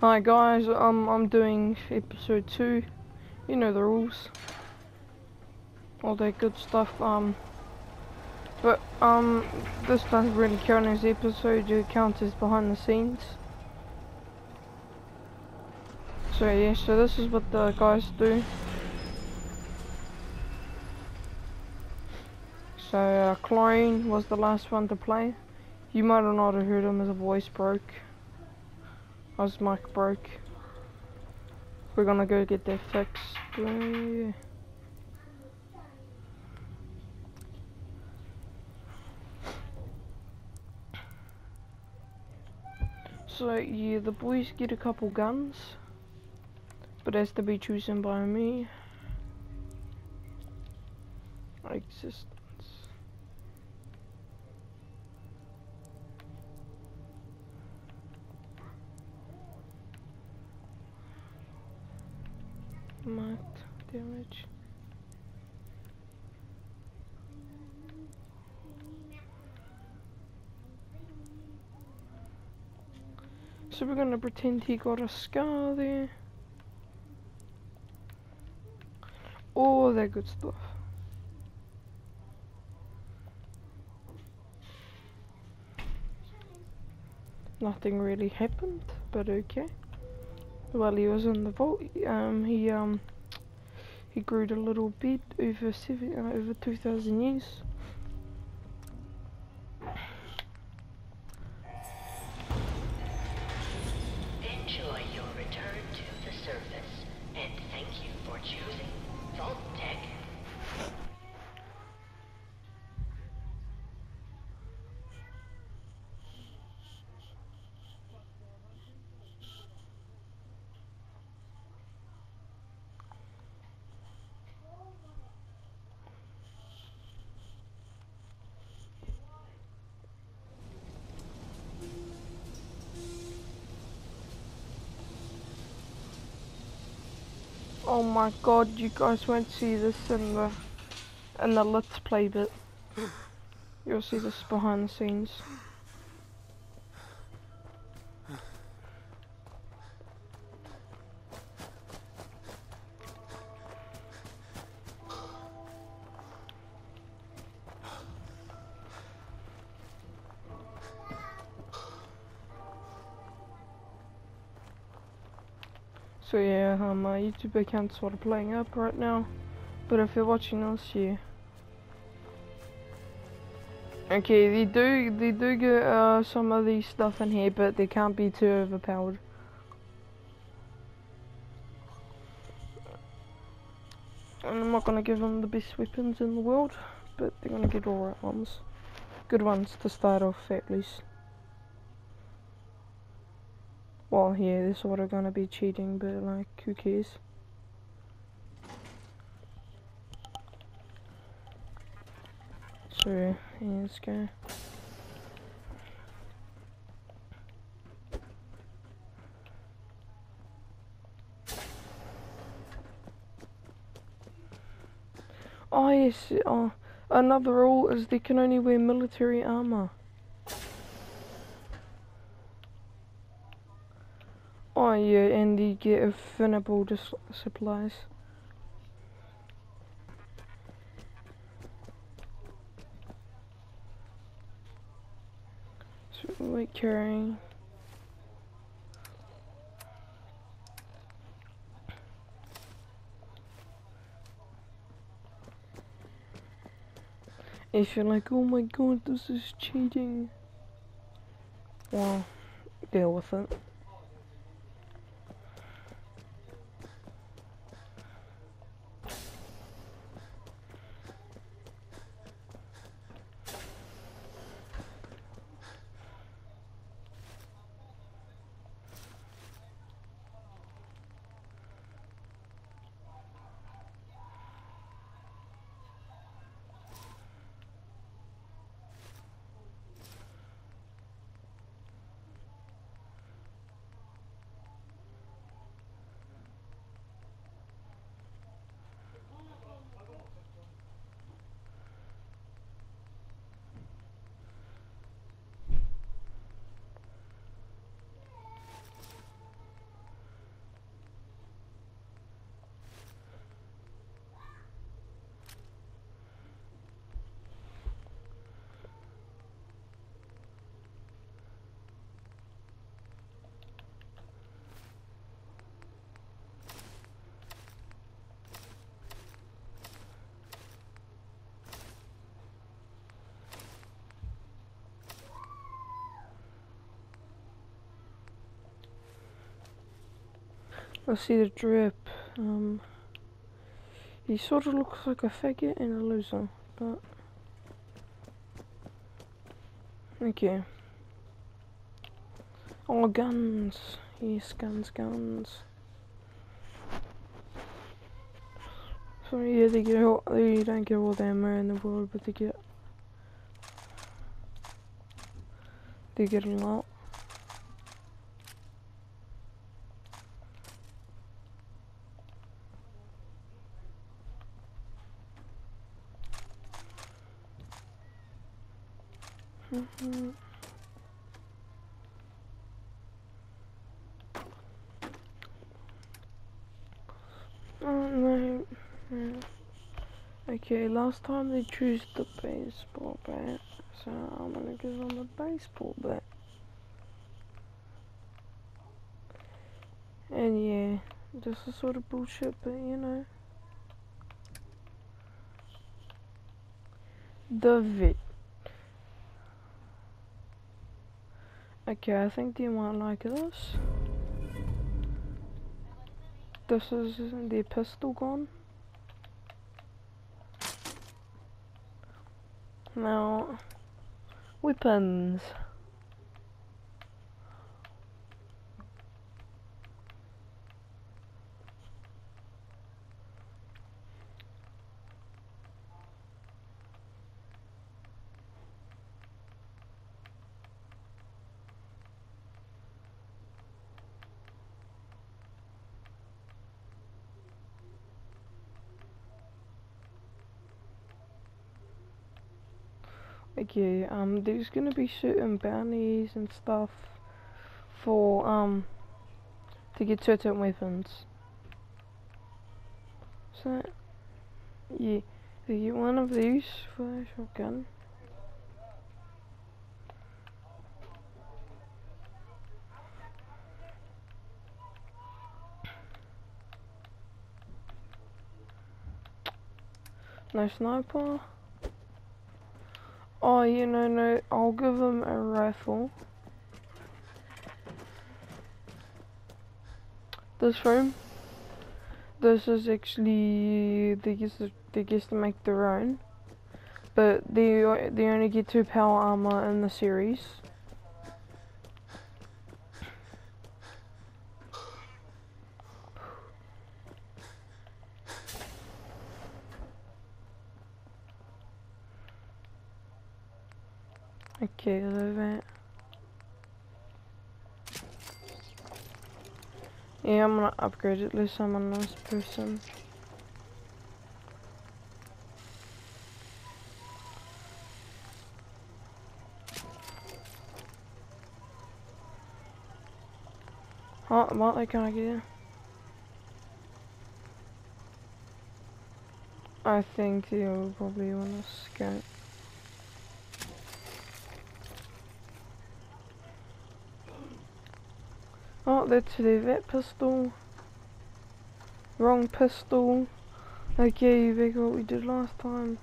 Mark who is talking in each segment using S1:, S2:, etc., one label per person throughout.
S1: Hi guys, um, I'm doing episode 2, you know the rules, all that good stuff, um, but, um, this doesn't really count as episode, it counts as behind the scenes. So yeah, so this is what the guys do. So, uh, was the last one to play. You might not have heard him, his voice broke. His mic broke. We're gonna go get that fixed. Yeah. So yeah, the boys get a couple guns, but has to be chosen by me. Existence. Marked damage. So we're gonna pretend he got a scar there. All that good stuff. Nothing really happened, but okay. While he was in the vault, um, he um, he grew a little bit over seven, uh, over two thousand years. Oh my god, you guys won't see this in the in the let's play bit. You'll see this behind the scenes. So yeah, um, my YouTube account's sort of playing up right now. But if you're watching this, yeah. Okay, they do they do get uh, some of these stuff in here, but they can't be too overpowered. And I'm not gonna give them the best weapons in the world, but they're gonna get alright ones. Good ones to start off at least. Well, yeah, sort of gonna be cheating, but like, who cares? So, yeah, let's go. Oh yes, uh, another rule is they can only wear military armor. Yeah, and you get infinable dis supplies. So weight carrying. If you're like, oh my god, this is cheating. Well, deal with it. I see the drip. Um, he sort of looks like a faggot and a loser, but okay. Oh, guns. Yes, guns, guns. So yeah, they get all, they don't get all the ammo in the world, but they get they get a lot. Oh no. Yeah. Okay, last time they chose the baseball bat, so I'm gonna give them a baseball bat. And yeah, this is sort of bullshit, but you know. The vid. Okay, I think you might like this. This is the pistol gun. Now, weapons. Okay, um, there's gonna be certain bounties and stuff for, um, to get certain weapons. So, yeah, you get one of these for a shotgun. No sniper. Oh, you know, no, I'll give him a rifle. This room. This is actually they get they get to make their own, but they they only get two power armor in the series. Okay, so that. Yeah, I'm gonna upgrade it. At least I'm a nice person. Oh, what? I can't get. I think you'll probably wanna scout. Oh, that's the vet pistol. Wrong pistol. Okay, back what we did last time.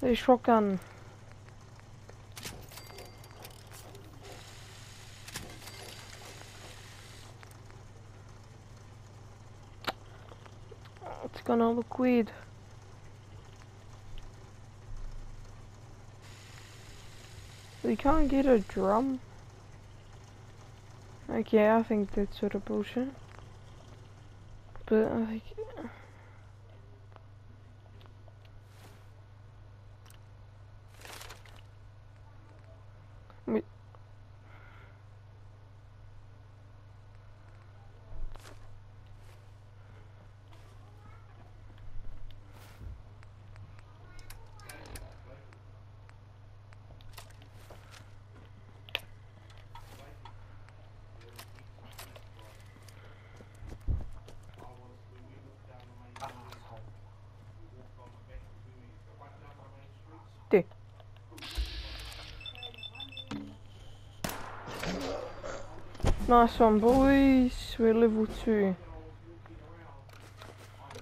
S1: The shotgun. Look weird. We can't get a drum. Okay, I think that's sort of bullshit. But I think
S2: Nice one, boys. We're level two.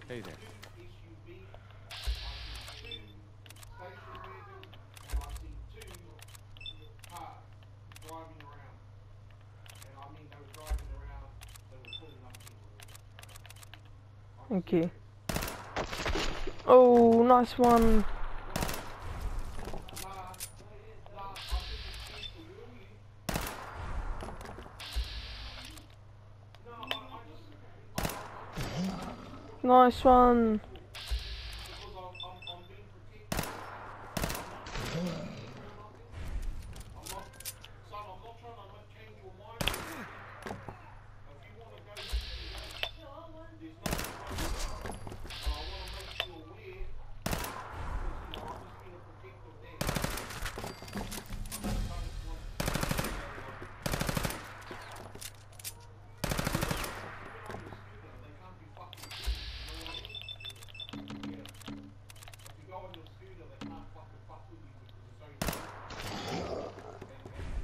S1: Hey there.
S2: Okay. Oh, nice one. Nice one.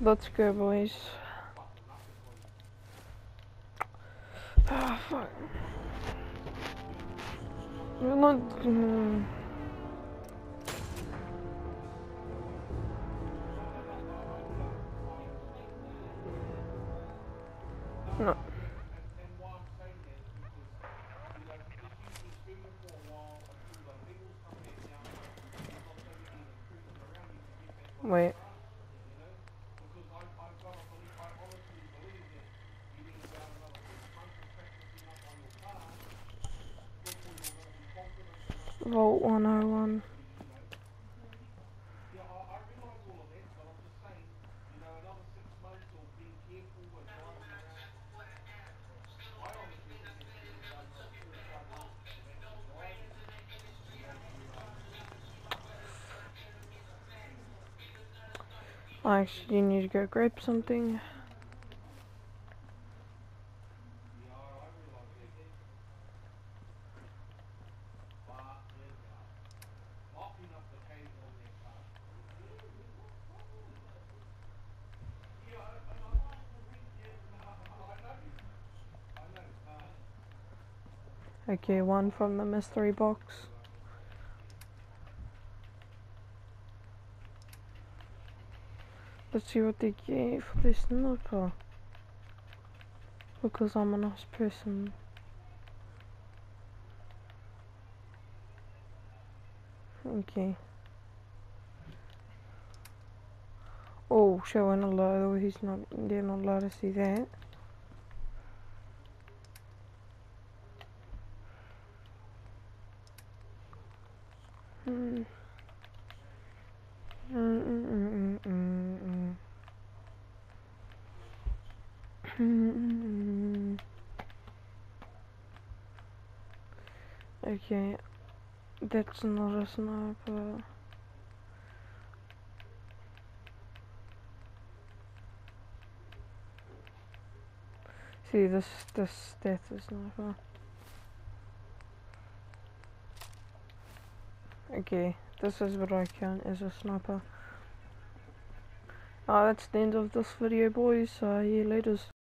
S2: Let's go, boys. Ah, fuck. We're not. hmm. No. Wait. Vault 101. I actually need to go grab something. Okay, one from the mystery box. Let's see what they gave this sniper. Because I'm a nice person. Okay. Oh, showing a low. Oh, he's not. They're not allowed to see that. Hmm. Mm, mm, mm, mm, mm, mm. Mm, mm, mm. Okay, that's not a sniper. See, this this that's a sniper. Okay, this is what I count as a sniper. Uh, that's the end of this video, boys. Uh, yeah, later.